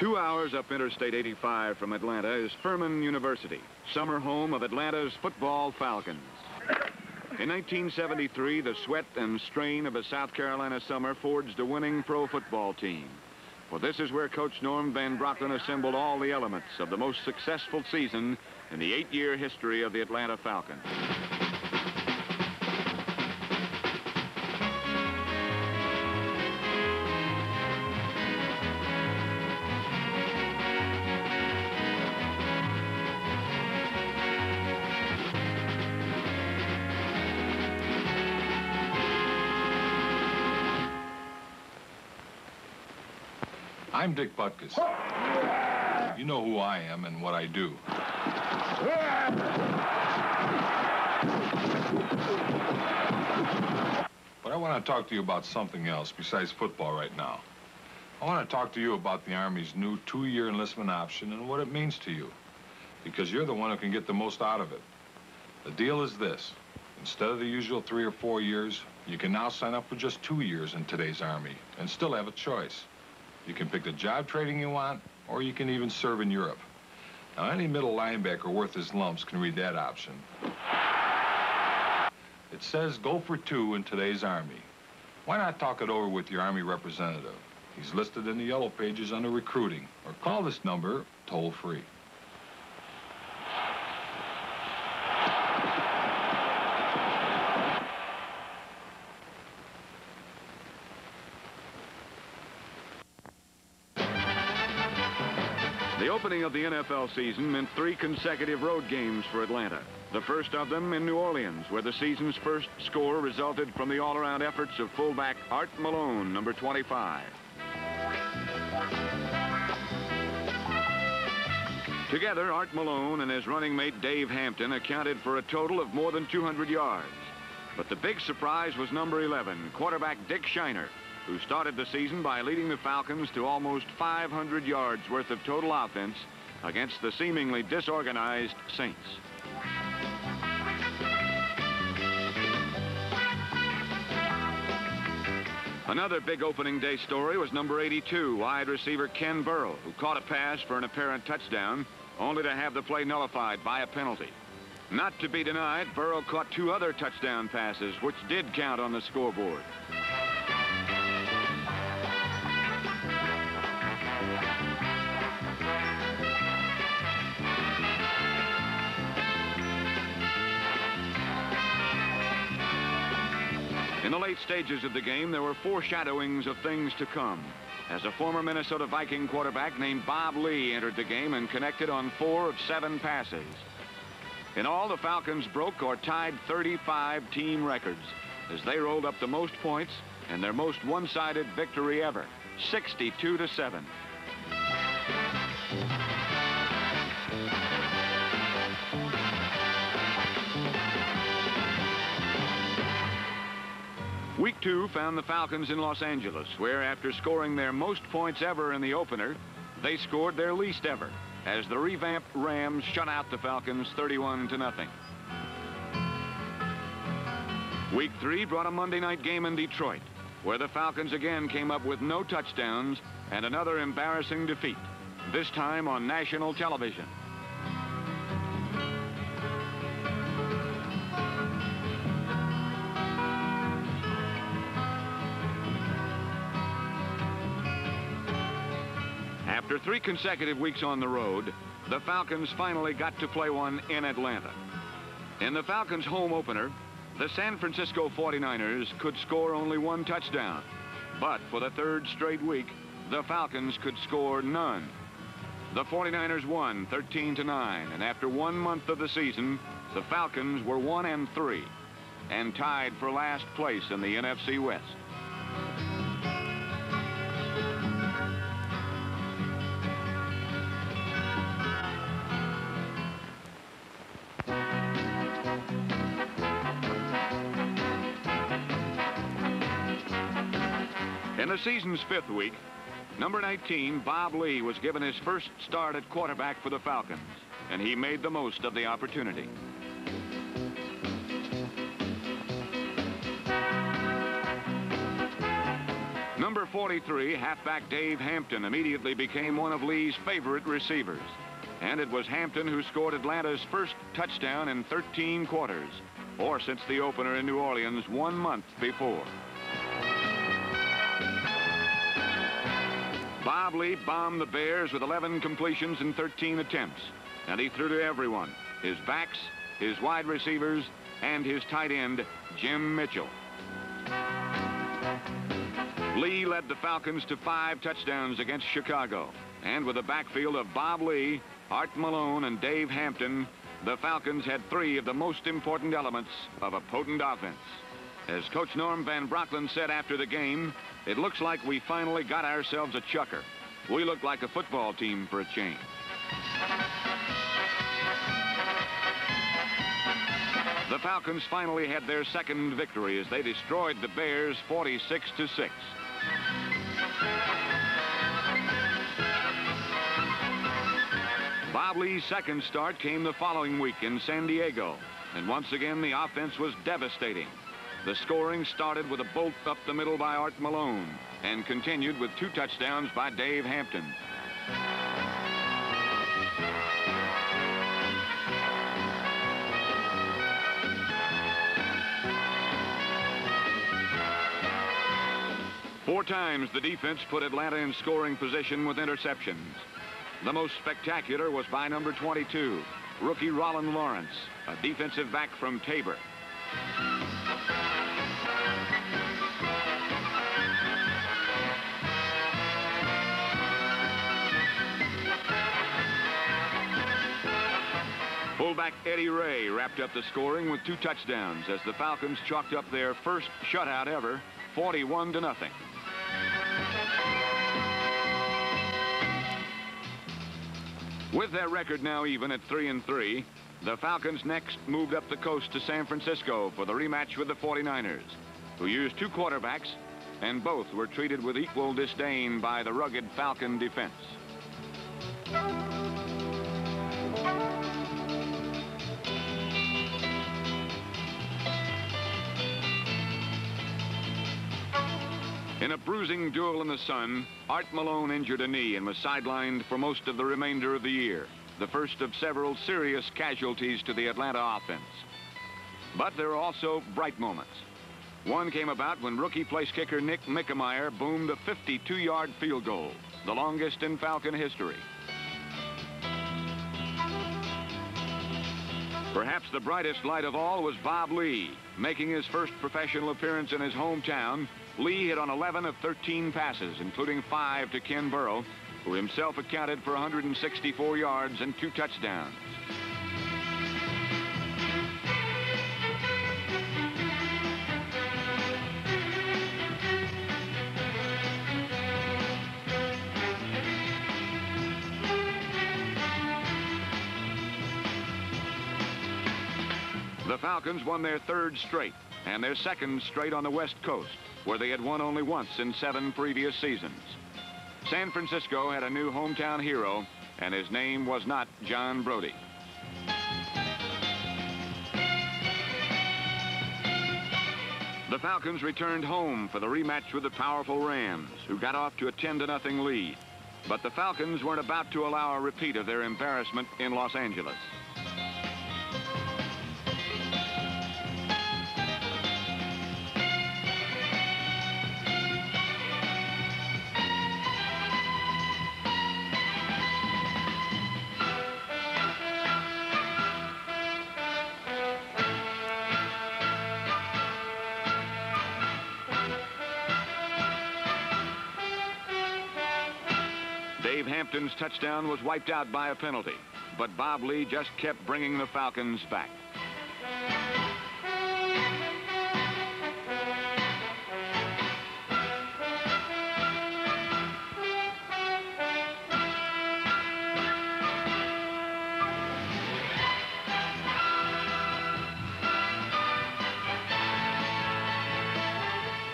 Two hours up Interstate 85 from Atlanta is Furman University, summer home of Atlanta's football Falcons. In 1973, the sweat and strain of a South Carolina summer forged a winning pro football team. For this is where Coach Norm Van Brocklin assembled all the elements of the most successful season in the eight-year history of the Atlanta Falcons. I'm Dick Butkus. You know who I am and what I do. But I want to talk to you about something else besides football right now. I want to talk to you about the Army's new two-year enlistment option and what it means to you. Because you're the one who can get the most out of it. The deal is this. Instead of the usual three or four years, you can now sign up for just two years in today's Army and still have a choice. You can pick the job training you want, or you can even serve in Europe. Now, any middle linebacker worth his lumps can read that option. It says go for two in today's Army. Why not talk it over with your Army representative? He's listed in the yellow pages under recruiting, or call this number toll free. The opening of the NFL season meant three consecutive road games for Atlanta. The first of them in New Orleans, where the season's first score resulted from the all-around efforts of fullback Art Malone, number 25. Together, Art Malone and his running mate Dave Hampton accounted for a total of more than 200 yards. But the big surprise was number 11, quarterback Dick Shiner, who started the season by leading the Falcons to almost 500 yards worth of total offense against the seemingly disorganized Saints. Another big opening day story was number 82, wide receiver Ken Burrough, who caught a pass for an apparent touchdown, only to have the play nullified by a penalty. Not to be denied, Burrough caught two other touchdown passes, which did count on the scoreboard. In the late stages of the game, there were foreshadowings of things to come. As a former Minnesota Viking quarterback named Bob Lee entered the game and connected on four of seven passes. In all, the Falcons broke or tied 35 team records as they rolled up the most points and their most one-sided victory ever, 62 to 7. Two found the Falcons in Los Angeles, where after scoring their most points ever in the opener, they scored their least ever, as the revamped Rams shut out the Falcons 31 to nothing. Week three brought a Monday night game in Detroit, where the Falcons again came up with no touchdowns and another embarrassing defeat, this time on national television. After three consecutive weeks on the road, the Falcons finally got to play one in Atlanta. In the Falcons' home opener, the San Francisco 49ers could score only one touchdown. But for the third straight week, the Falcons could score none. The 49ers won 13 to 9, and after one month of the season, the Falcons were 1 and 3 and tied for last place in the NFC West. Season's fifth week, number 19, Bob Lee, was given his first start at quarterback for the Falcons, and he made the most of the opportunity. Number 43, halfback Dave Hampton immediately became one of Lee's favorite receivers. And it was Hampton who scored Atlanta's first touchdown in 13 quarters, or since the opener in New Orleans one month before. Bob Lee bombed the Bears with 11 completions in 13 attempts, and he threw to everyone, his backs, his wide receivers, and his tight end, Jim Mitchell. Lee led the Falcons to five touchdowns against Chicago. And with a backfield of Bob Lee, Art Malone, and Dave Hampton, the Falcons had three of the most important elements of a potent offense. As Coach Norm Van Brocklin said after the game, it looks like we finally got ourselves a chucker. We look like a football team for a change. The Falcons finally had their second victory as they destroyed the Bears 46 to 6. Bob Lee's second start came the following week in San Diego. And once again, the offense was devastating. The scoring started with a bolt up the middle by Art Malone and continued with two touchdowns by Dave Hampton. Four times the defense put Atlanta in scoring position with interceptions. The most spectacular was by number 22, rookie Rollin Lawrence, a defensive back from Tabor. Eddie Ray wrapped up the scoring with two touchdowns as the Falcons chalked up their first shutout ever, 41 to nothing. With their record now even at 3 and 3, the Falcons next moved up the coast to San Francisco for the rematch with the 49ers, who used two quarterbacks, and both were treated with equal disdain by the rugged Falcon defense. In a bruising duel in the sun, Art Malone injured a knee and was sidelined for most of the remainder of the year, the first of several serious casualties to the Atlanta offense. But there are also bright moments. One came about when rookie place kicker Nick Mike-Mayer boomed a 52-yard field goal, the longest in Falcon history. Perhaps the brightest light of all was Bob Lee, making his first professional appearance in his hometown Lee hit on 11 of 13 passes, including five to Ken Burrough, who himself accounted for 164 yards and two touchdowns. The Falcons won their third straight and their second straight on the West Coast where they had won only once in seven previous seasons. San Francisco had a new hometown hero, and his name was not John Brodie. The Falcons returned home for the rematch with the powerful Rams, who got off to a 10-0 lead. But the Falcons weren't about to allow a repeat of their embarrassment in Los Angeles. Hampton's touchdown was wiped out by a penalty, but Bob Lee just kept bringing the Falcons back.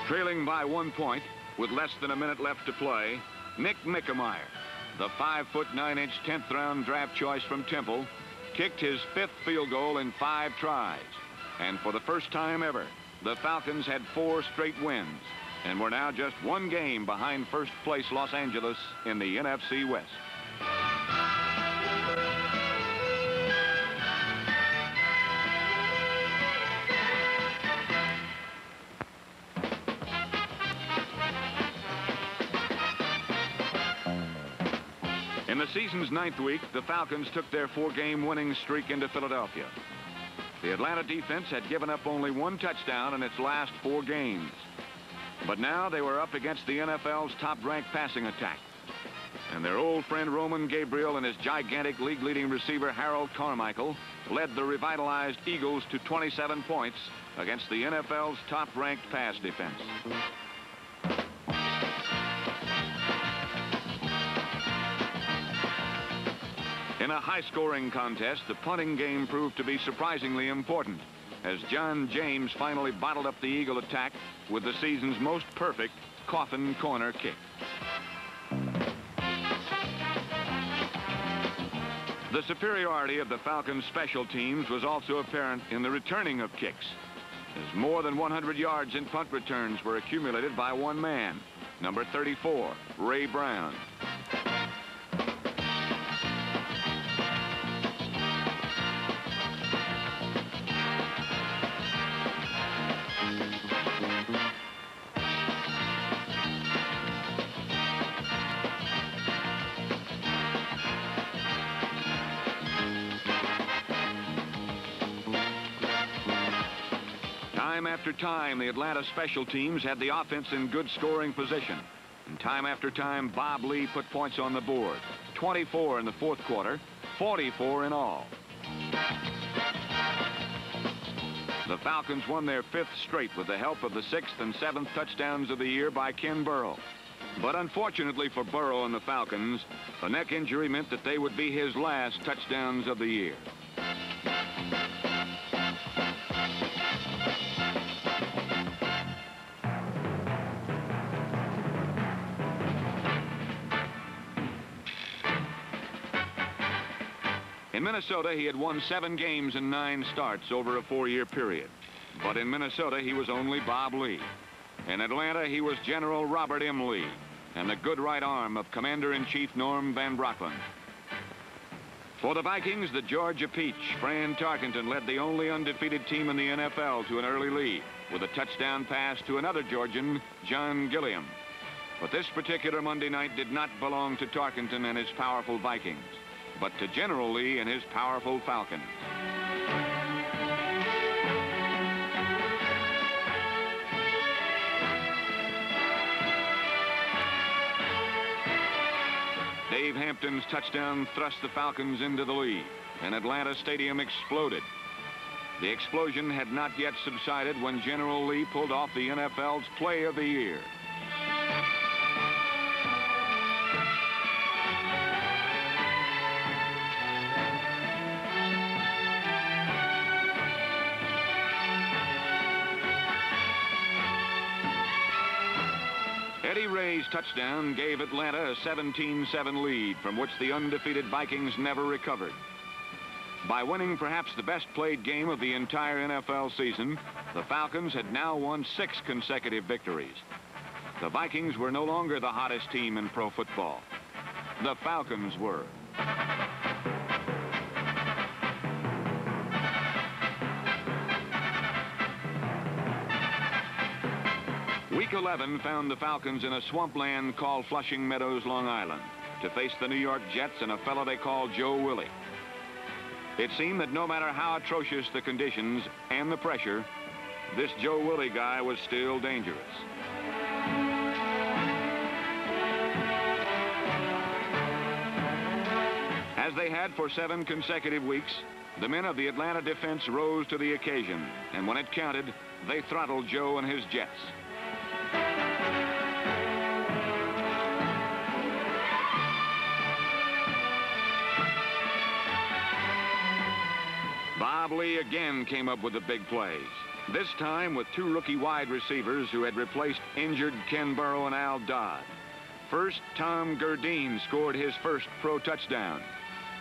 Trailing by one point, with less than a minute left to play, Nick Mike-Mayer, the 5 foot 9 inch 10th round draft choice from Temple, kicked his fifth field goal in five tries. And for the first time ever, the Falcons had four straight wins and were now just one game behind first place Los Angeles in the NFC West. Season's ninth week, the Falcons took their four-game winning streak into Philadelphia. The Atlanta defense had given up only one touchdown in its last four games. But now they were up against the NFL's top-ranked passing attack. And their old friend Roman Gabriel and his gigantic league-leading receiver Harold Carmichael led the revitalized Eagles to 27 points against the NFL's top-ranked pass defense. In a high-scoring contest, the punting game proved to be surprisingly important as John James finally bottled up the Eagle attack with the season's most perfect coffin corner kick. The superiority of the Falcons' special teams was also apparent in the returning of kicks, as more than 100 yards in punt returns were accumulated by one man, number 34, Ray Brown. Time the Atlanta special teams had the offense in good scoring position. And time after time, Bob Lee put points on the board. 24 in the fourth quarter, 44 in all. The Falcons won their fifth straight with the help of the sixth and seventh touchdowns of the year by Ken Burrough. But unfortunately for Burrough and the Falcons, a neck injury meant that they would be his last touchdowns of the year. Minnesota, he had won seven games and nine starts over a four-year period. But in Minnesota, he was only Bob Lee. In Atlanta, he was General Robert M. Lee and the good right arm of Commander-in-Chief Norm Van Brocklin. For the Vikings, the Georgia Peach, Fran Tarkenton, led the only undefeated team in the NFL to an early lead with a touchdown pass to another Georgian, John Gilliam. But this particular Monday night did not belong to Tarkenton and his powerful Vikings but to General Lee and his powerful Falcons. Dave Hampton's touchdown thrust the Falcons into the lead, and Atlanta Stadium exploded. The explosion had not yet subsided when General Lee pulled off the NFL's Play of the Year. Touchdown gave Atlanta a 17-7 lead from which the undefeated Vikings never recovered. By winning perhaps the best played game of the entire NFL season, the Falcons had now won six consecutive victories. The Vikings were no longer the hottest team in pro football. The Falcons were. Week 11 found the Falcons in a swampland called Flushing Meadows, Long Island, to face the New York Jets and a fellow they called Joe Willie. It seemed that no matter how atrocious the conditions and the pressure, this Joe Willie guy was still dangerous. As they had for seven consecutive weeks, the men of the Atlanta defense rose to the occasion, and when it counted, they throttled Joe and his Jets. Bob Lee again came up with the big plays. This time with two rookie wide receivers who had replaced injured Ken Burrough and Al Dodd. First, Tom Geredine scored his first pro touchdown.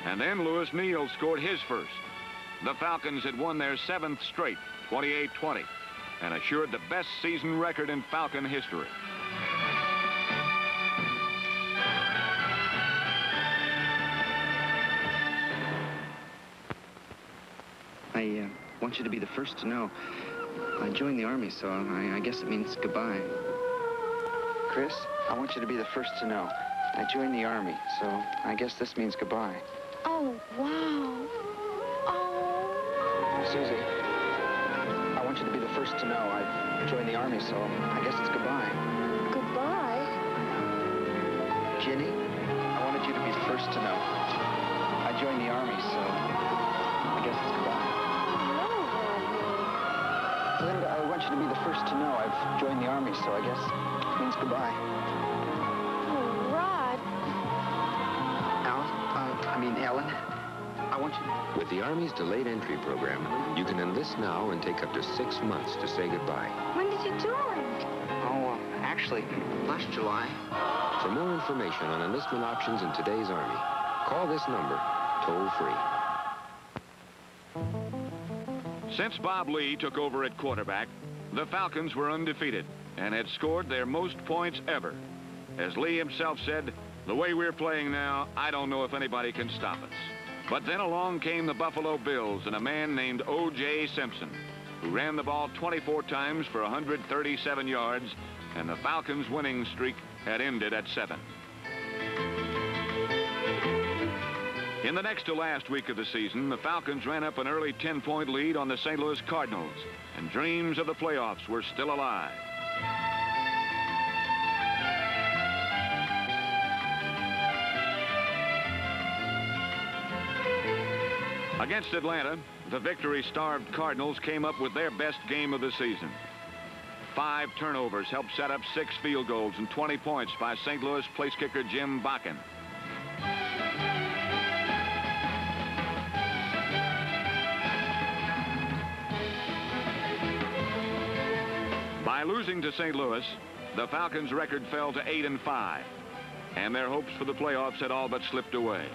And then Louis Neal scored his first. The Falcons had won their seventh straight, 28-20. and assured the best season record in Falcon history. I uh, want you to be the first to know. I joined the Army, so I, I guess it means goodbye. Chris, I want you to be the first to know. I joined the Army, so I guess this means goodbye. Oh, wow. Oh. Susie, I want you to be the first to know. I joined the Army, so I guess it's goodbye. Goodbye. Ginny, I wanted you to be the first to know. I joined the Army, so I guess it's goodbye. No, Linda, I want you to be the first to know. I've joined the Army, so I guess it means goodbye. Oh, Rod. Alan, uh, I mean, Ellen, I want you With the Army's delayed entry program, you can enlist now and take up to six months to say goodbye. When did you join? Oh, uh, actually, last July. For more information on enlistment options in today's Army, call this number, toll free. Since Bob Lee took over at quarterback, the Falcons were undefeated and had scored their most points ever. As Lee himself said, the way we're playing now, I don't know if anybody can stop us. But then along came the Buffalo Bills and a man named O.J. Simpson, who ran the ball 24 times for 137 yards, and the Falcons' winning streak had ended at seven. In the next to last week of the season, the Falcons ran up an early 10-point lead on the St. Louis Cardinals, and dreams of the playoffs were still alive. Against Atlanta, the victory-starved Cardinals came up with their best game of the season. Five turnovers helped set up six field goals and 20 points by St. Louis place kicker Jim Bakken. Losing to St. Louis, the Falcons' record fell to 8 and 5, and their hopes for the playoffs had all but slipped away.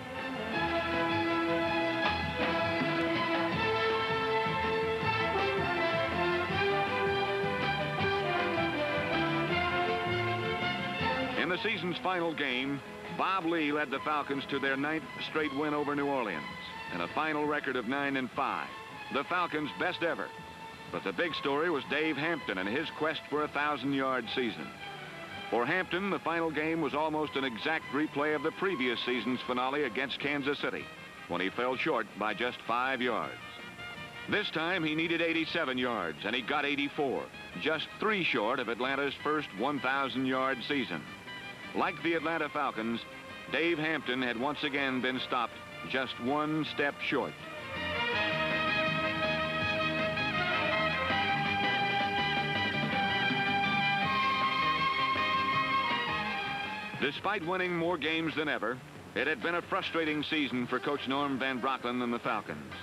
In the season's final game, Bob Lee led the Falcons to their ninth straight win over New Orleans and a final record of 9 and 5, the Falcons' best ever. But the big story was Dave Hampton and his quest for a 1,000-yard season. For Hampton, the final game was almost an exact replay of the previous season's finale against Kansas City, when he fell short by just five yards. This time, he needed 87 yards, and he got 84, just three short of Atlanta's first 1,000-yard season. Like the Atlanta Falcons, Dave Hampton had once again been stopped just one step short. Despite winning more games than ever, it had been a frustrating season for Coach Norm Van Brocklin and the Falcons.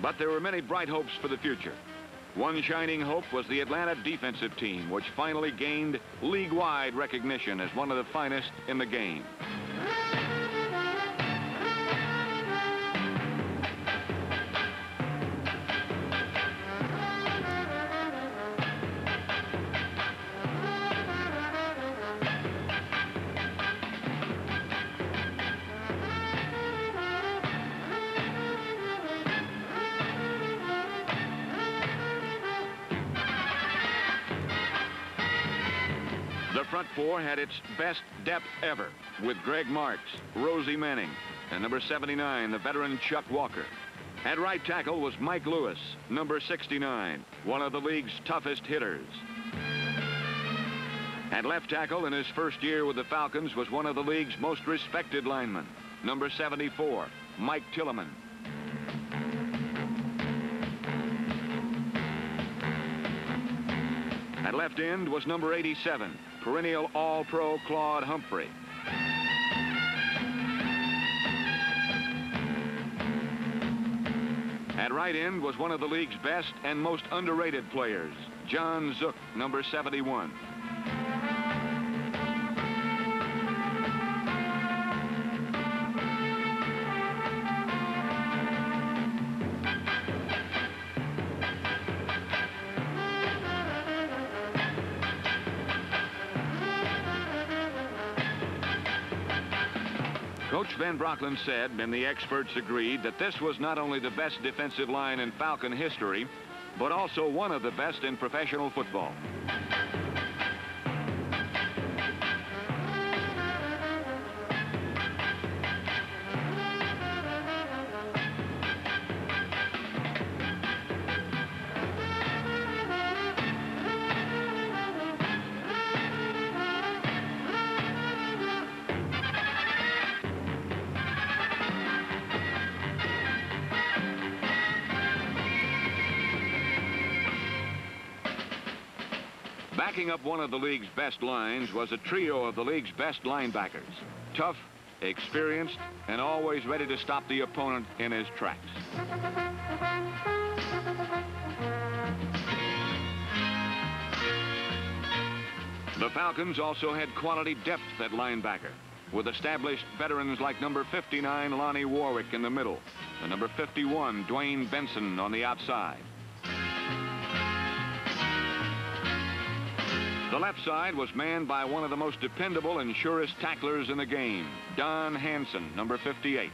But there were many bright hopes for the future. One shining hope was the Atlanta defensive team, which finally gained league-wide recognition as one of the finest in the game. had its best depth ever with Greg Marks, Rosie Manning, and number 79, the veteran Chuck Walker. At right tackle was Mike Lewis, number 69, one of the league's toughest hitters. At left tackle in his first year with the Falcons was one of the league's most respected linemen, number 74, Mike Tilleman. At left end was number 87, perennial All-Pro Claude Humphrey. At right end was one of the league's best and most underrated players, John Zook, number 71. Van Brocklin said, and the experts agreed, that this was not only the best defensive line in Falcon history, but also one of the best in professional football. Up one of the league's best lines was a trio of the league's best linebackers. Tough, experienced, and always ready to stop the opponent in his tracks. The Falcons also had quality depth at linebacker, with established veterans like number 59 Lonnie Warwick in the middle, and number 51 Duane Benson on the outside. The left side was manned by one of the most dependable and surest tacklers in the game, Don Hansen, number 58.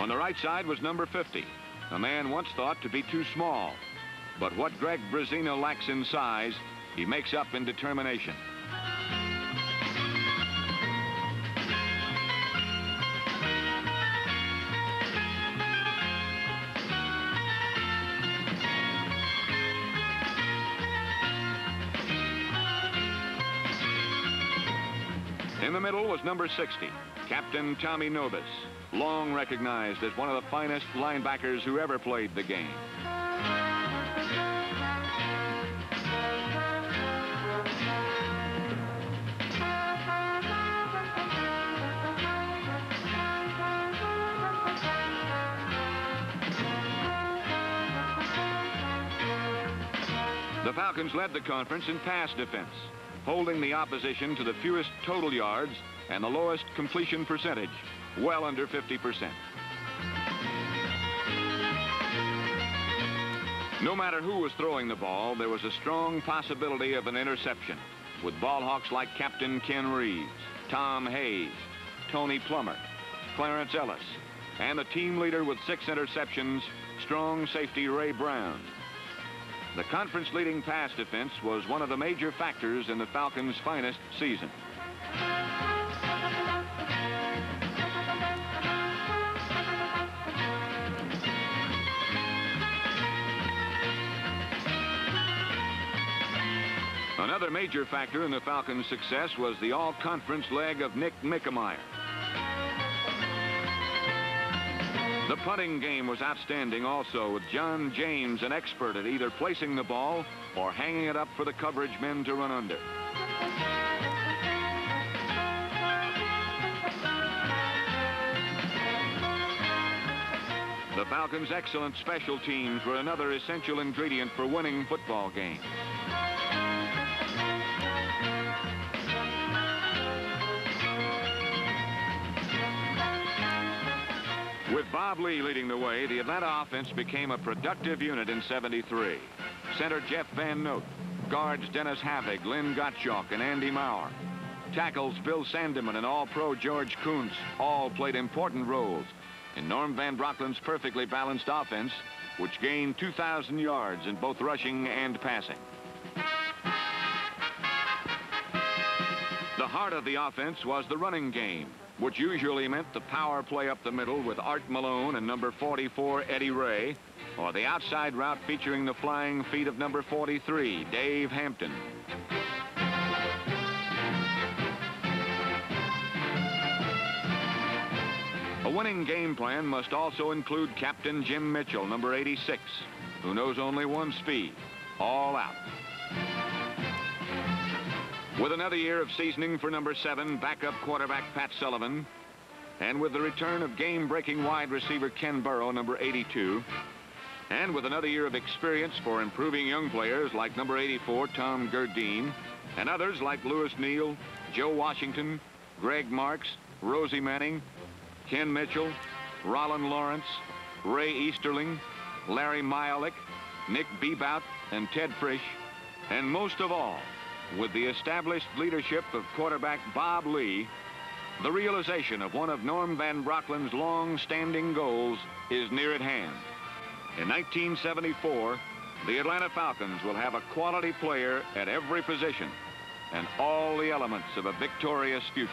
On the right side was number 50, a man once thought to be too small. But what Greg Brezina lacks in size, he makes up in determination. In the middle was number 60, Captain Tommy Nobis, long recognized as one of the finest linebackers who ever played the game. The Falcons led the conference in pass defense, holding the opposition to the fewest total yards and the lowest completion percentage, well under 50%. No matter who was throwing the ball, there was a strong possibility of an interception, with ball hawks like Captain Ken Reaves, Tom Hayes, Tony Plummer, Clarence Ellis, and the team leader with six interceptions, strong safety Ray Brown. The conference leading pass defense was one of the major factors in the Falcons' finest season. Another major factor in the Falcons' success was the all-conference leg of Nick Mike-Mayer. The punting game was outstanding also, with John James an expert at either placing the ball or hanging it up for the coverage men to run under. The Falcons' excellent special teams were another essential ingredient for winning football games. With Bob Lee leading the way, the Atlanta offense became a productive unit in 73. Center Jeff Van Note, guards Dennis Havig, Lynn Gottschalk, and Andy Maurer. Tackles Bill Sandeman and All-Pro George Kunz all played important roles in Norm Van Brocklin's perfectly balanced offense, which gained 2,000 yards in both rushing and passing. The heart of the offense was the running game, which usually meant the power play up the middle with Art Malone and number 44, Eddie Ray, or the outside route featuring the flying feet of number 43, Dave Hampton. A winning game plan must also include Captain Jim Mitchell, number 86, who knows only one speed, all out. With another year of seasoning for number seven, backup quarterback Pat Sullivan, and with the return of game-breaking wide receiver Ken Burrough, number 82, and with another year of experience for improving young players like number 84, Tom Geredine, and others like Louis Neal, Joe Washington, Greg Marks, Rosie Manning, Ken Mitchell, Rollin Lawrence, Ray Easterling, Larry Mialik, Nick Bebout, and Ted Fritsch, and most of all, with the established leadership of quarterback Bob Lee, the realization of one of Norm Van Brocklin's long-standing goals is near at hand. In 1974, the Atlanta Falcons will have a quality player at every position and all the elements of a victorious future.